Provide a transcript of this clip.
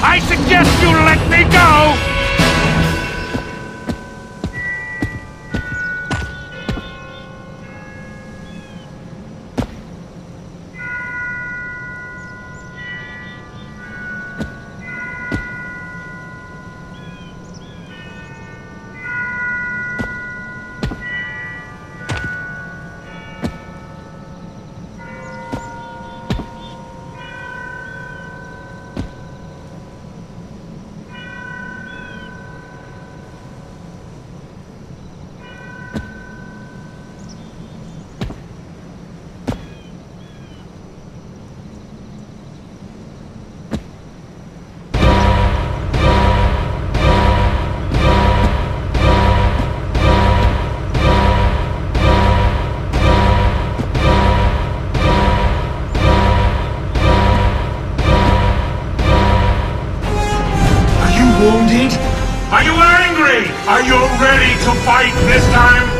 I suggest you Are you angry? Are you ready to fight this time?